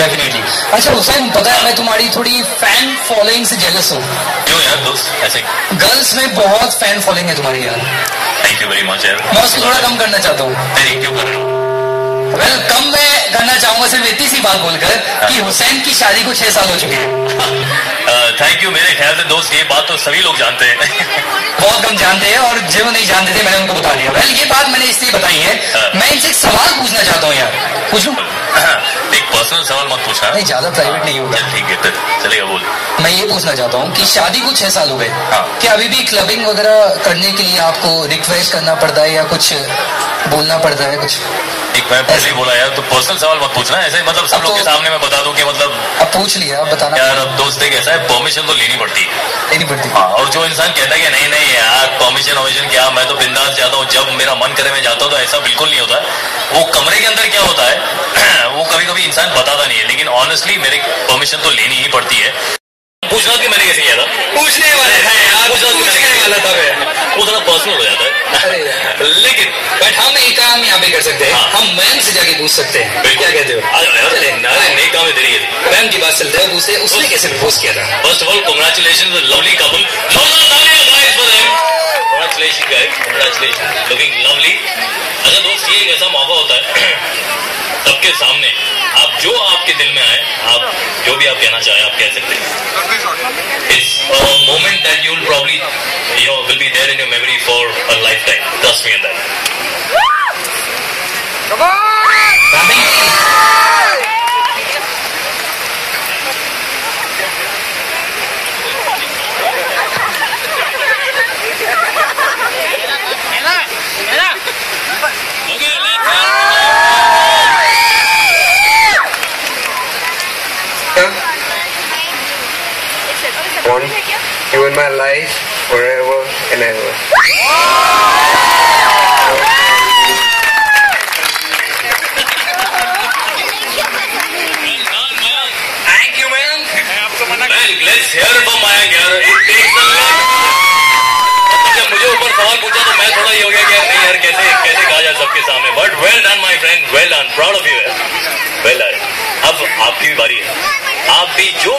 Definitely अच्छा हुसैन पता है मैं तुम्हारी थोड़ी फ़ैन फॉलोइंग से जेलस हूँ। क्यों यार दोस्त ऐसे गर्ल्स में बहुत फ़ैन फॉलोइंग है तुम्हारी यार। थैंक यू वेरी मच यार। मैं उसको थोड़ा कम करना चाहता हूँ। क्यों कर? रहे वेल कम मैं करना चाहूँगा सिर्फ़ इतनी सी बात बोलकर कि हुसैन की शादी को छह साल हो चुके हैं। थैंक यू मेरे ख्याल से दोस्त ये बात तो सभी लोग जानते हैं। बहुत कम जानते हैं और जो नहीं जानते थे मैंने उनको बता दिया। वेल ये बात मैंने इसलिए बताई है मैं इनसे एक सवाल पूछना चाहता हूँ यार। पूछूँ? पर्सनल सवाल मत पूछना नहीं ज़्यादा प्राइवेट नहीं होगा। ठीक है फिर चलेगा बोल। मैं ये पूछना चाहता हूँ कि शादी को छह साल हो गए हाँ। क्या अभी भी क्लबिंग वगैरह करने के लिए आपको रिक्वेस्ट करना पड़ता है या कुछ बोलना पड़ता है कुछ? एक मैं पहले ही बोला यार तो पर्सनल सवाल मत पूछना ऐसे मतलब सब लोग के तो- सामने मैं बता दूँ कि मतलब अब पूछ लिया बताना। यार अब दोस्त एक ऐसा है परमिशन तो लेनी पड़ती। है लेनी पड़ती। हाँ और जो इंसान कहता है कि नहीं नहीं यार परमिशन वर्मिशन क्या मैं तो बिंदास जाता हूँ जब मेरा मन करे मैं जाता हूँ तो ऐसा बिल्कुल नहीं होता। है वो कमरे के अंदर क्या होता है वो कभी कभी इंसान बताता नहीं है लेकिन ऑनेस्टली मेरे परमिशन तो लेनी ही पड़ती है। पूछना कि मैंने कैसे किया था? पूछने वाले थे पूछना था। वो थोड़ा पर्सनल हो जाता है। लेकिन बट हम एक काम यहाँ पे कर सकते हैं। हाँ। हम मैम से जाके पूछ सकते हैं। क्या कहते हो? अरे नेक काम है तेरी मैम की बात चलते हैं। उसने कैसे प्रपोज किया था? First of all, congratulations, a lovely congratulation guys congratulation looking lovely अगर दोस्त, ये ऐसा मौका होता है सबके सामने। आप जो आपके दिल में आए, आप जो भी आप कहना चाहें, आप कह सकते हैं। इस moment that you will probably you will be there in your memory for a lifetime trust me in that come on want you in my life forever and ever. Thank you, man. Well, let's hear it from Mayank, यार. It takes a lot. मतलब जब मुझे ऊपर सवाल पूछा तो मैं थोड़ा ये हो गया कि यार नहीं यार कैसे कैसे कहा जाए सबके सामने but well done my friend well done proud of you well done अब आपकी भी बारी है आप भी जो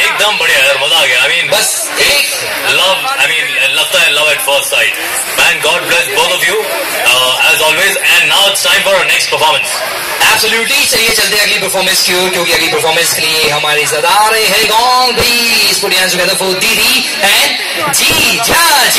एकदम बढ़िया यार मजा आ गया आई मीन बस एक love i mean लगता है love at first sight man god bless both of you uh, as always and now it's time for our next performance absolutely चलिए चलते हैं अगली परफॉर्मेंस की ओर क्योंकि अगली परफॉर्मेंस के लिए हमारी सदा रहे हैं gong please put your hands together for दीदी एंड जी जा जी